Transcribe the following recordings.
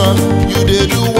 son, you did do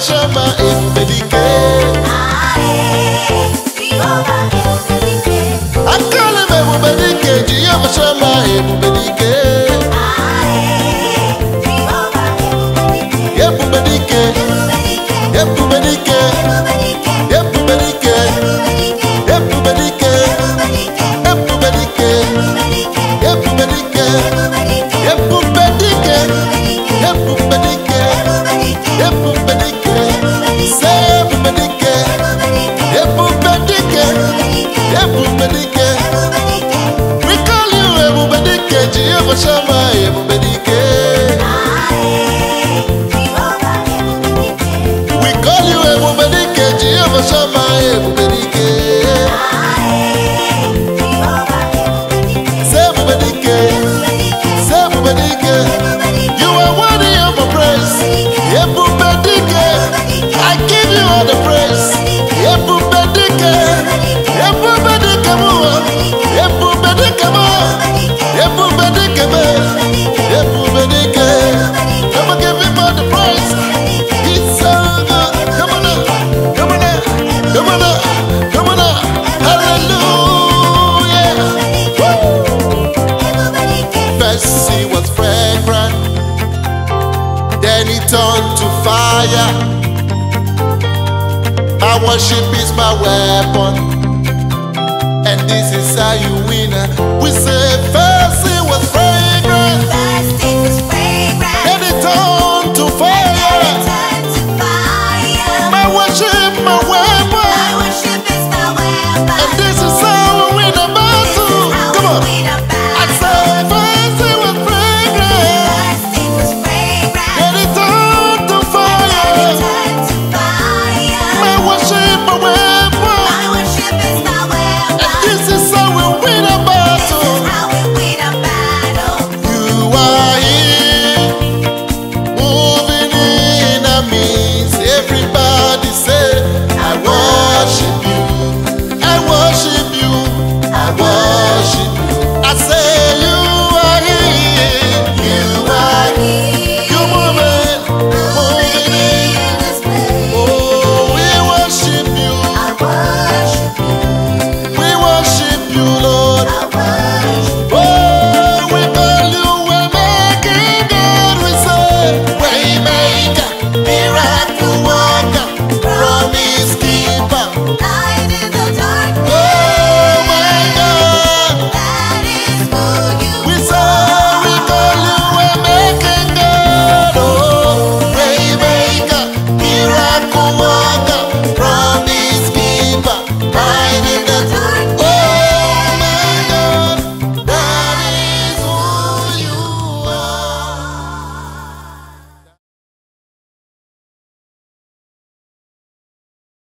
Shama. body was fragrant. Then it turned to fire. My worship is my weapon. And this is how you win. We say first it was fragrant. Then it turned to fire. My worship. My worship is my weapon. And this is how we win a battle. Come on.